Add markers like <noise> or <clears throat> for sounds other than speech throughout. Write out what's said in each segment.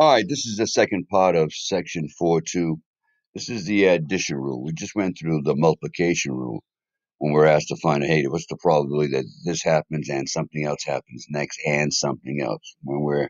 All right, this is the second part of section 4.2. This is the addition rule. We just went through the multiplication rule when we're asked to find, a hey, what's the probability that this happens and something else happens next and something else. When we're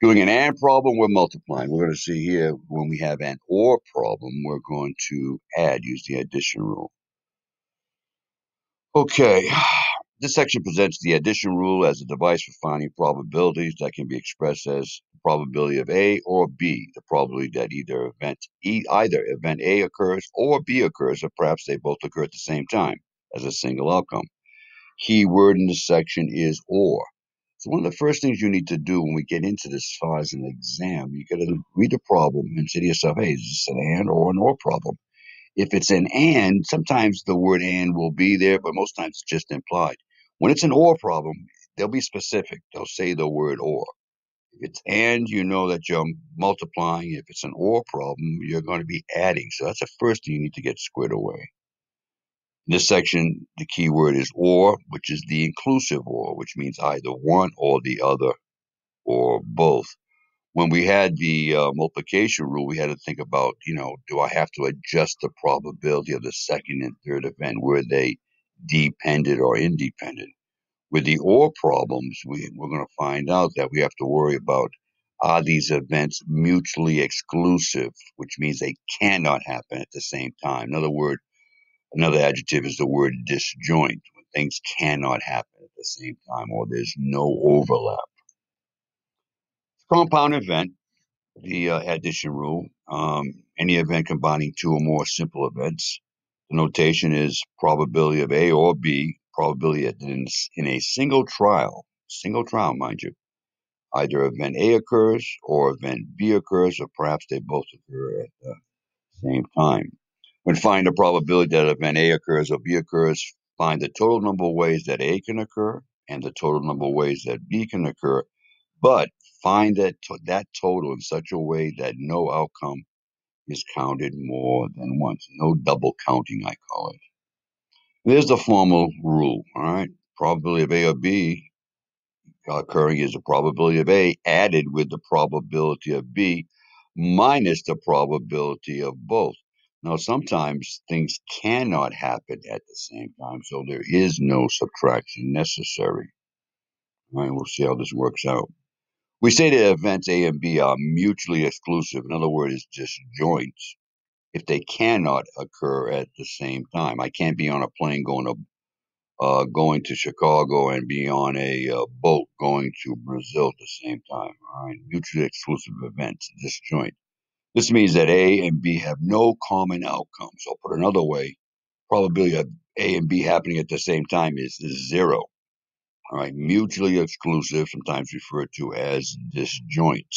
doing an and problem, we're multiplying. We're going to see here when we have an or problem, we're going to add, use the addition rule. Okay, this section presents the addition rule as a device for finding probabilities that can be expressed as the probability of A or B, the probability that either event e, either event A occurs or B occurs, or perhaps they both occur at the same time as a single outcome. Key word in this section is or. So one of the first things you need to do when we get into this as far as an exam, you got to read the problem and say to yourself, "Hey, is this an and or an or problem?" If it's an and, sometimes the word and will be there, but most times it's just implied. When it's an or problem, they'll be specific. They'll say the word or. If it's and, you know that you're multiplying. If it's an or problem, you're going to be adding. So that's the first thing you need to get squared away. In this section, the key word is or, which is the inclusive or, which means either one or the other or both when we had the uh, multiplication rule, we had to think about, you know, do I have to adjust the probability of the second and third event? Were they dependent or independent? With the OR problems, we, we're going to find out that we have to worry about are these events mutually exclusive, which means they cannot happen at the same time. In other words, another adjective is the word disjoint, when things cannot happen at the same time or there's no overlap. Compound event the uh, addition rule. Um, any event combining two or more simple events. The notation is probability of A or B, probability that in, in a single trial, single trial, mind you, either event A occurs or event B occurs, or perhaps they both occur at the same time. When find the probability that event A occurs or B occurs, find the total number of ways that A can occur and the total number of ways that B can occur, but find that that total in such a way that no outcome is counted more than once. No double counting, I call it. There's the formal rule, all right? Probability of A or B occurring is the probability of A added with the probability of B minus the probability of both. Now, sometimes things cannot happen at the same time, so there is no subtraction necessary. All right, we'll see how this works out. We say that events A and B are mutually exclusive. In other words, disjoints if they cannot occur at the same time. I can't be on a plane going to uh, going to Chicago and be on a uh, boat going to Brazil at the same time. All right, mutually exclusive events, disjoint. This means that A and B have no common outcome. So, put another way, probability of A and B happening at the same time is zero. All right, mutually exclusive, sometimes referred to as disjoint.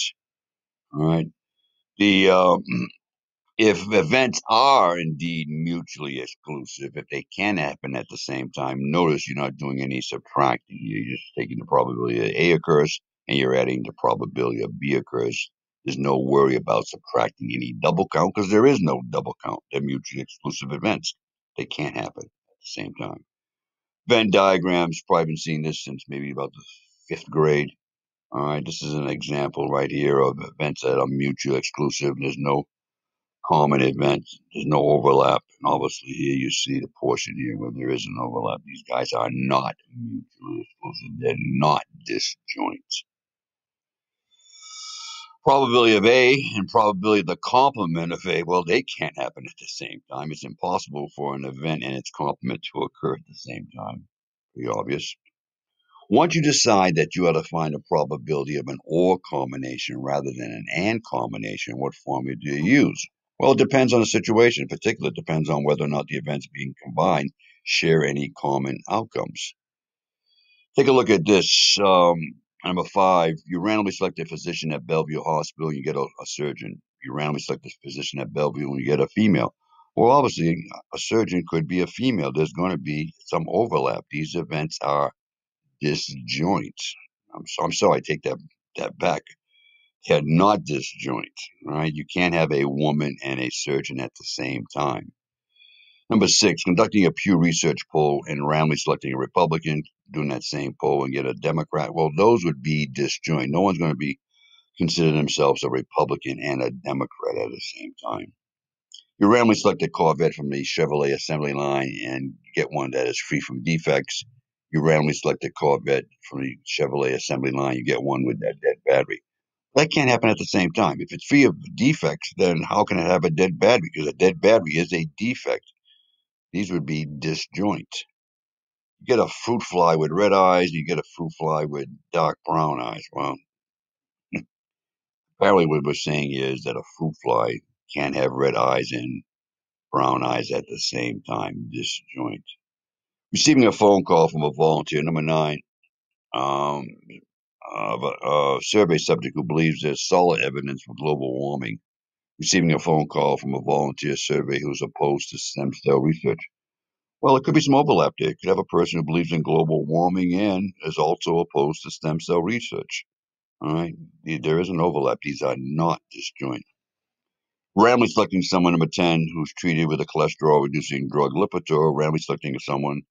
All right, the uh, <clears throat> if events are indeed mutually exclusive, if they can happen at the same time, notice you're not doing any subtracting. You're just taking the probability that A occurs and you're adding the probability of B occurs. There's no worry about subtracting any double count because there is no double count. They're mutually exclusive events. They can't happen at the same time. Venn diagrams, probably been seeing this since maybe about the fifth grade. All right, this is an example right here of events that are mutually exclusive. There's no common events. There's no overlap. And obviously here you see the portion here where there is an overlap. These guys are not mutually exclusive. They're not disjoints. Probability of A and probability of the complement of A, well, they can't happen at the same time. It's impossible for an event and its complement to occur at the same time. Pretty obvious. Once you decide that you ought to find a probability of an OR combination rather than an AND combination, what formula do you use? Well, it depends on the situation. In particular, it depends on whether or not the events being combined share any common outcomes. Take a look at this. Um, Number five, you randomly select a physician at Bellevue Hospital and you get a, a surgeon. You randomly select a physician at Bellevue and you get a female. Well, obviously, a surgeon could be a female. There's going to be some overlap. These events are disjoint. I'm, so, I'm sorry, I take that, that back. They're not disjoint, right? You can't have a woman and a surgeon at the same time. Number six, conducting a Pew Research poll and randomly selecting a Republican, doing that same poll and get a Democrat. Well, those would be disjoint. No one's going to be consider themselves a Republican and a Democrat at the same time. You randomly select a Corvette from the Chevrolet assembly line and get one that is free from defects. You randomly select a Corvette from the Chevrolet assembly line, you get one with that dead battery. That can't happen at the same time. If it's free of defects, then how can it have a dead battery? Because a dead battery is a defect. These would be disjoint. You get a fruit fly with red eyes, you get a fruit fly with dark brown eyes. Well, apparently what we're saying is that a fruit fly can't have red eyes and brown eyes at the same time. Disjoint. Receiving a phone call from a volunteer. Number nine. Um, of a, a survey subject who believes there's solid evidence for global warming. Receiving a phone call from a volunteer survey who's opposed to stem cell research. Well, it could be some overlap there. Could have a person who believes in global warming and is also opposed to stem cell research. All right, there is an overlap. These are not disjoint. Randomly selecting someone number 10 who's treated with a cholesterol reducing drug Lipitor, randomly selecting someone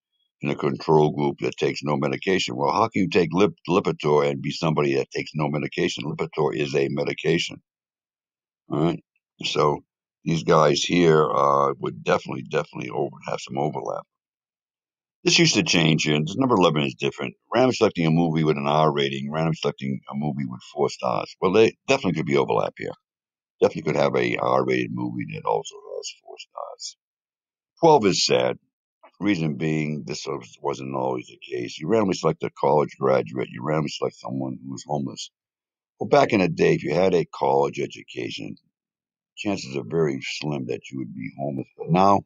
in a control group that takes no medication. Well, how can you take Lip- Lipitor and be somebody that takes no medication? Lipitor is a medication. All right. So these guys here uh, would definitely, definitely over, have some overlap. This used to change here. Number 11 is different. Random selecting a movie with an R rating, random selecting a movie with four stars. Well, they definitely could be overlap here. Definitely could have a R rated movie that also has four stars. 12 is sad. Reason being, this wasn't always the case. You randomly select a college graduate, you randomly select someone who's homeless. Well, back in the day, if you had a college education, chances are very slim that you would be homeless. But now,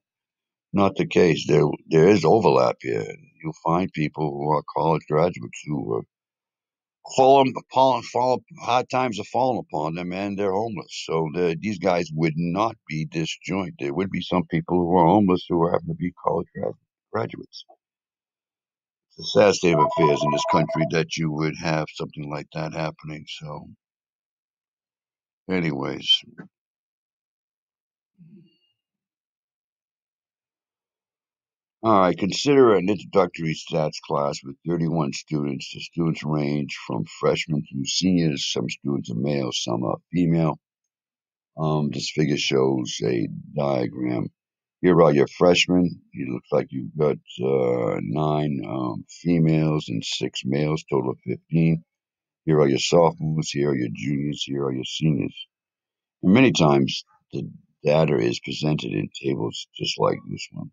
not the case. There, there is overlap here. You'll find people who are college graduates who are fallen upon, fall, hard times are falling upon them, and they're homeless. So the, these guys would not be disjoint. There would be some people who are homeless who happen to be college grad, graduates. It's a sad state of affairs in this country that you would have something like that happening. So, anyways. All right, consider an introductory stats class with 31 students. The students range from freshmen through seniors. Some students are male, some are female. Um, this figure shows a diagram. Here are your freshmen. It looks like you've got uh, nine um, females and six males, total of 15. Here are your sophomores. Here are your juniors. Here are your seniors. And many times the data is presented in tables just like this one.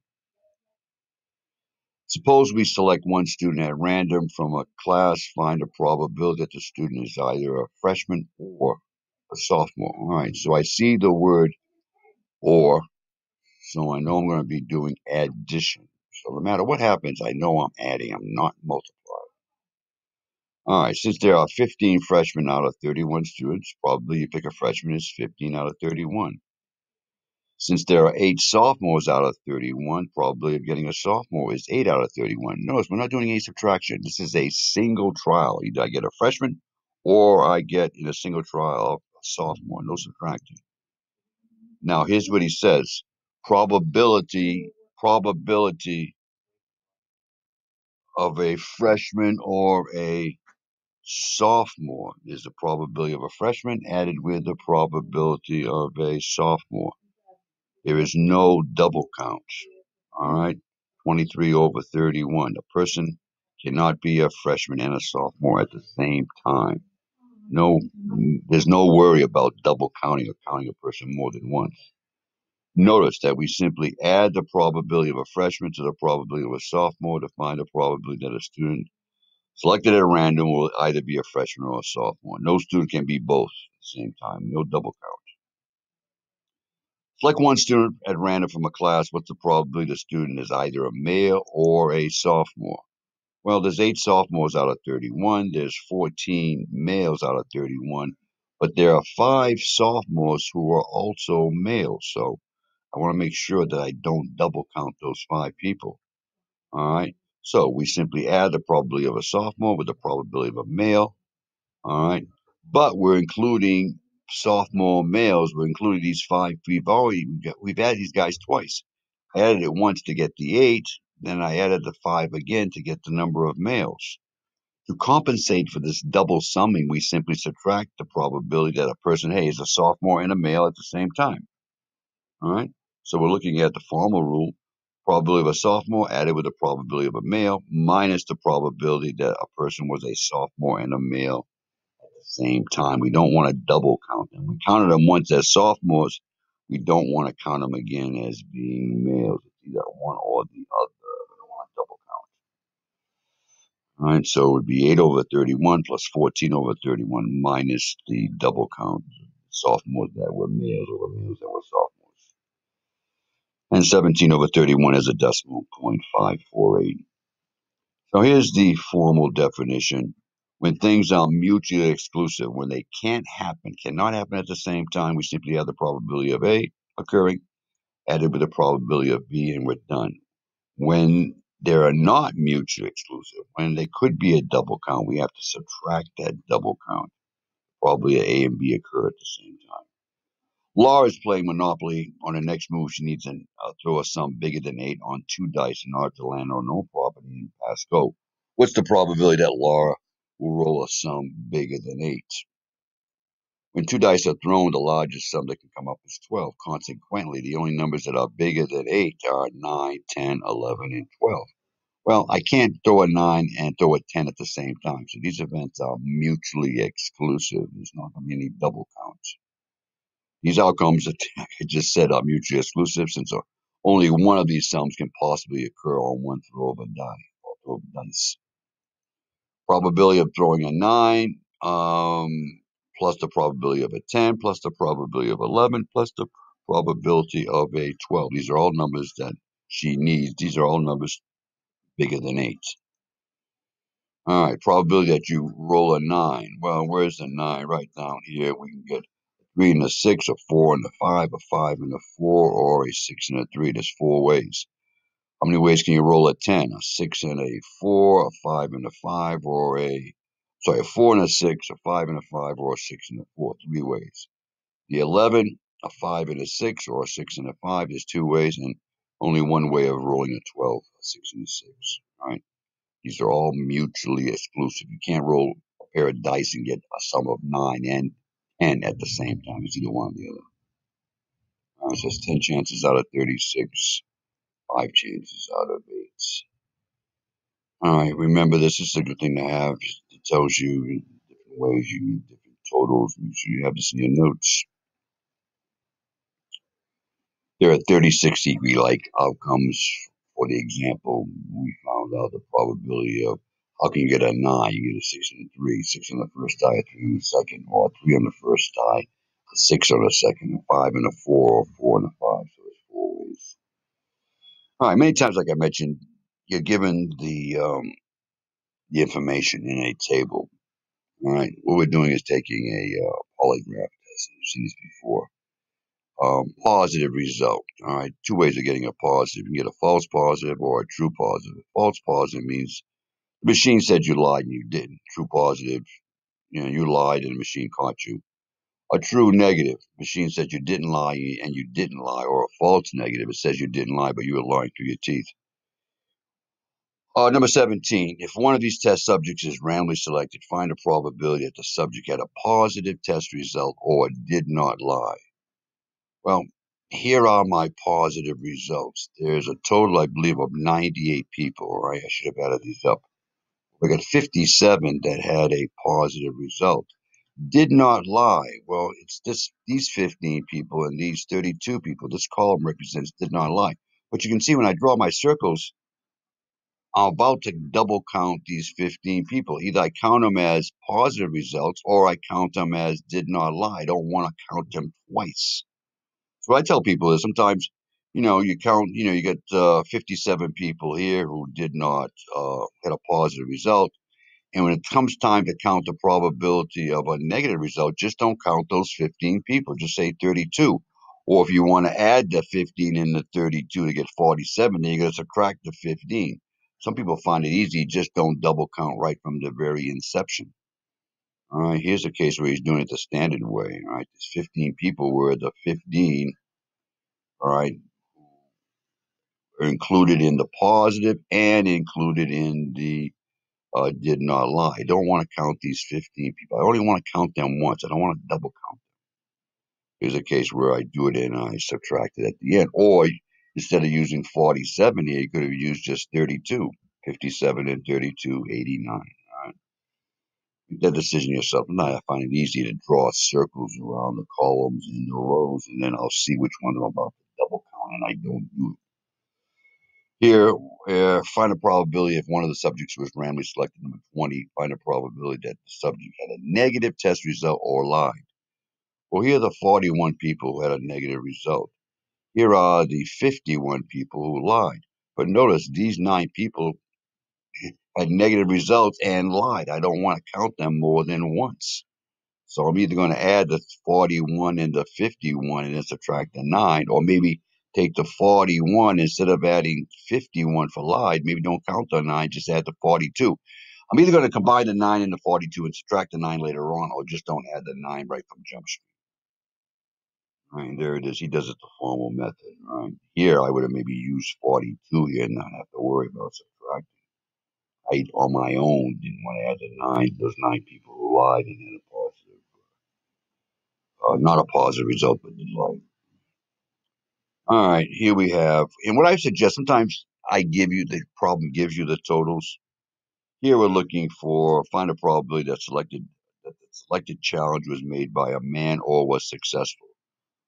Suppose we select one student at random from a class, find a probability that the student is either a freshman or a sophomore. All right, so I see the word or, so I know I'm going to be doing addition. So no matter what happens, I know I'm adding, I'm not multiplying. All right, since there are 15 freshmen out of 31 students, probably you pick a freshman is 15 out of 31. Since there are eight sophomores out of 31, probability of getting a sophomore is 8 out of 31. Notice we're not doing any subtraction. This is a single trial. Either I get a freshman or I get in a single trial a sophomore. No subtracting. Now here's what he says. Probability, probability of a freshman or a sophomore is the probability of a freshman added with the probability of a sophomore. There is no double count. All right. 23 over 31. A person cannot be a freshman and a sophomore at the same time. No, there's no worry about double counting or counting a person more than once. Notice that we simply add the probability of a freshman to the probability of a sophomore to find the probability that a student selected at random will either be a freshman or a sophomore. No student can be both at the same time. No double count. Select one student at random from a class. What's the probability the student is either a male or a sophomore? Well, there's eight sophomores out of 31. There's 14 males out of 31. But there are five sophomores who are also males. So I want to make sure that I don't double count those five people. All right. So we simply add the probability of a sophomore with the probability of a male. All right. But we're including sophomore males, we're including these five. We've already we've added these guys twice. I added it once to get the eight, then I added the five again to get the number of males. To compensate for this double summing, we simply subtract the probability that a person, hey, is a sophomore and a male at the same time. All right. So we're looking at the formal rule probability of a sophomore added with the probability of a male minus the probability that a person was a sophomore and a male same time. We don't want to double count them. We counted them once as sophomores. We don't want to count them again as being males. It's either one or the other. We don't want to double count. All right, so it would be 8 over 31 plus 14 over 31 minus the double count sophomores that were males over males that were sophomores. And 17 over 31 is a decimal point 548. So here's the formal definition. When things are mutually exclusive, when they can't happen, cannot happen at the same time, we simply have the probability of A occurring added with the probability of B and we're done. When they are not mutually exclusive, when they could be a double count, we have to subtract that double count. Probably A and B occur at the same time. Laura is playing Monopoly. On her next move, she needs to uh, throw a sum bigger than eight on two dice in order to land on no property in pass go. What's the probability that Laura will roll a sum bigger than eight? When two dice are thrown, the largest sum that can come up is 12. Consequently, the only numbers that are bigger than 8 are 9, 10, 11, and 12. Well, I can't throw a 9 and throw a 10 at the same time. So these events are mutually exclusive. There's not going to be any double counts. These outcomes that <laughs> I just said are mutually exclusive since only one of these sums can possibly occur on one throw of a die or throw of dice. Probability of throwing a 9 um, plus the probability of a 10 plus the probability of 11 plus the probability of a 12. These are all numbers that she needs. These are all numbers bigger than 8. All right, probability that you roll a 9. Well, where's the 9? Right down here. We can get 3 and a 6, a 4 and a 5, a 5 and a 4, or a 6 and a 3. There's four ways. How many ways can you roll a 10? A 6 and a 4, a 5 and a 5, or a, sorry, a 4 and a 6, a 5 and a 5, or a 6 and a 4. Three ways. The 11, a 5 and a 6, or a 6 and a 5 is two ways, and only one way of rolling a 12, a 6 and a 6. All right? These are all mutually exclusive. You can't roll a pair of dice and get a sum of 9 and 10 at the same time. It's either one or the other. Right, so it's 10 chances out of 36 five chances out of eight. All right, remember this is a good thing to have. It tells you in different ways you need different totals. Make sure you have this in your notes. There are 36 degree like outcomes. For the example, we found out the probability of how can you get a 9? You get a 6 and a 3, 6 on the first die, a 3 on the second, or a 3 on the first die, a 6 on the second, a 5 and a 4, or 4 and a 5. So there's four ways. All right, many times, like I mentioned, you're given the um, the information in a table. All right, what we're doing is taking a uh, polygraph test. You've seen this before. Um, positive result. All right, two ways of getting a positive. You can get a false positive or a true positive. False positive means the machine said you lied and you didn't. True positive, you know, you lied and the machine caught you. A true negative, machine says you didn't lie and you didn't lie, or a false negative, it says you didn't lie but you were lying through your teeth. Uh, number 17, if one of these test subjects is randomly selected, find a probability that the subject had a positive test result or did not lie. Well, here are my positive results. There's a total, I believe, of 98 people, right? I should have added these up. We got 57 that had a positive result. Did not lie. Well, it's this these 15 people and these 32 people. This column represents did not lie. But you can see when I draw my circles, I'm about to double count these 15 people. Either I count them as positive results or I count them as did not lie. I don't want to count them twice. So I tell people is sometimes, you know, you count, you know, you get uh, 57 people here who did not uh, get a positive result. And when it comes time to count the probability of a negative result, just don't count those 15 people. Just say 32. Or if you want to add the 15 in the 32 to get 47, then you're going to subtract the 15. Some people find it easy, just don't double count right from the very inception. All right, here's a case where he's doing it the standard way. All right, there's 15 people where the 15, all right, are included in the positive and included in the uh, did not lie. I don't want to count these 15 people. I only want to count them once. I don't want to double count. them. Here's a case where I do it and I subtract it at the end. Or instead of using 47 here, you could have used just 32. 57 and 32, 89. All right. Make that decision yourself. And I find it easy to draw circles around the columns and the rows, and then I'll see which one I'm about to double count, and I don't do it. Here, uh, find a probability if one of the subjects was randomly selected, number 20, find a probability that the subject had a negative test result or lied. Well, here are the 41 people who had a negative result. Here are the 51 people who lied. But notice these nine people had negative results and lied. I don't want to count them more than once. So I'm either going to add the 41 and the 51 and then subtract the 9, or maybe take the 41 instead of adding 51 for lied. Maybe don't count the 9, just add the 42. I'm either going to combine the 9 and the 42 and subtract the 9 later on, or just don't add the 9 right from Jump Street. Right, there it is. He does it the formal method. Right here, I would have maybe used 42 here and not have to worry about subtracting. I, on my own, didn't want to add the nine, those nine people who lied and had a positive, uh, not a positive result, but did lie. All right, here we have, and what I suggest, sometimes I give you, the problem gives you the totals. Here we're looking for, find a probability that selected, that the selected challenge was made by a man or was successful.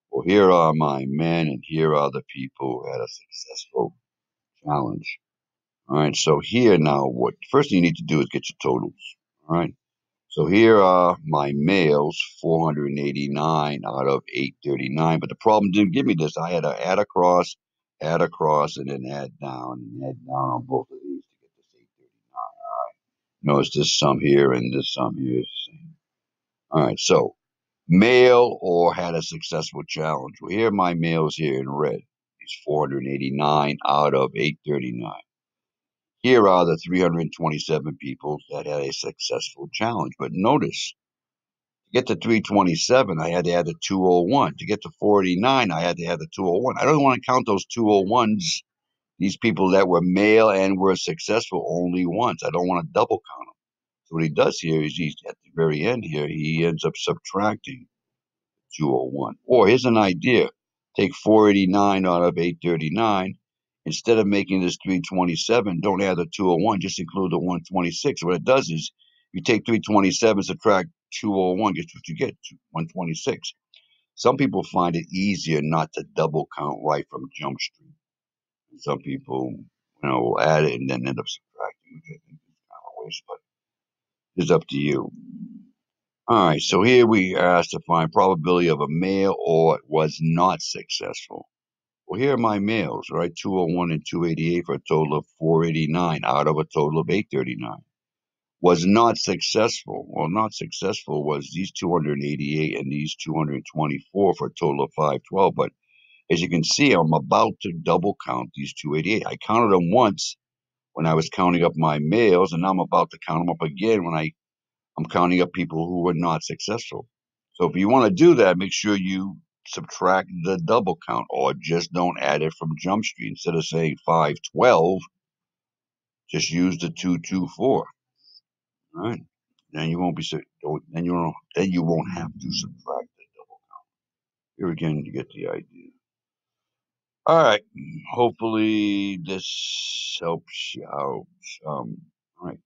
Well, here are my men, and here are the people who had a successful challenge. All right, so here now, what first thing you need to do is get your totals. All right, so here are my males, 489 out of 839. But the problem didn't give me this. I had to add across, add across, and then add down, and add down on both of these to get this 839. All right, notice this sum here and this sum here is the same. All right, so male or had a successful challenge. Well, here are my males here in red. It's 489 out of 839. Here are the 327 people that had a successful challenge. But notice, to get to 327, I had to add the 201. To get to 49, I had to add the 201. I don't want to count those 201s, these people that were male and were successful only once. I don't want to double count them. So what he does here is he's at the very end here, he ends up subtracting 201. Or here's an idea. Take 489 out of 839. Instead of making this 327, don't add the 201, just include the 126. What it does is you take 327, subtract 201, guess what you get? 126. Some people find it easier not to double count right from Jump Street. Some people, you know, will add it and then end up subtracting, which I think is kind of a waste, but it's up to you. All right, so here we are asked to find probability of a male or was not successful. Well, here are my males, right? 201 and 288 for a total of 489 out of a total of 839. Was not successful. Well, not successful was these 288 and these 224 for a total of 512. But as you can see, I'm about to double count these 288. I counted them once when I was counting up my males, and now I'm about to count them up again when I I'm counting up people who were not successful. So if you want to do that, make sure you subtract the double count or just don't add it from Jump Street. Instead of saying 512, just use the 224. All right. Then you won't be then you don't then you won't have to subtract the double count. Here again you get the idea. All right. Hopefully this helps you out. Um, all right.